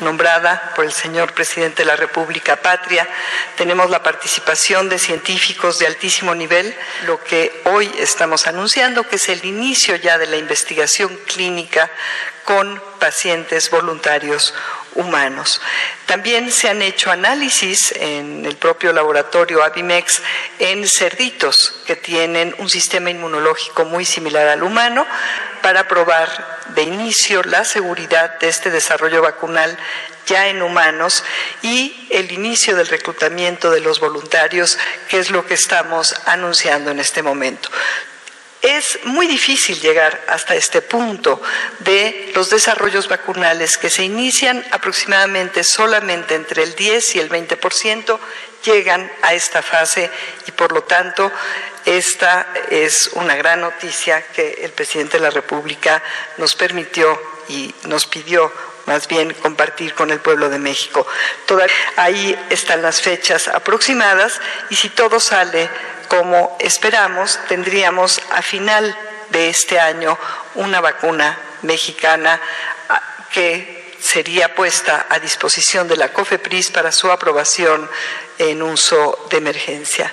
nombrada por el señor presidente de la República Patria. Tenemos la participación de científicos de altísimo nivel, lo que hoy estamos anunciando, que es el inicio ya de la investigación clínica con pacientes voluntarios humanos. También se han hecho análisis en el propio laboratorio Abimex en cerditos que tienen un sistema inmunológico muy similar al humano para probar de inicio la seguridad de este desarrollo vacunal ya en humanos y el inicio del reclutamiento de los voluntarios, que es lo que estamos anunciando en este momento. Es muy difícil llegar hasta este punto de los desarrollos vacunales que se inician aproximadamente solamente entre el 10 y el 20% llegan a esta fase y por lo tanto esta es una gran noticia que el presidente de la República nos permitió y nos pidió más bien compartir con el pueblo de México. ahí están las fechas aproximadas y si todo sale como esperamos, tendríamos a final de este año una vacuna mexicana ah, que sería puesta a disposición de la COFEPRIS para su aprobación en uso de emergencia.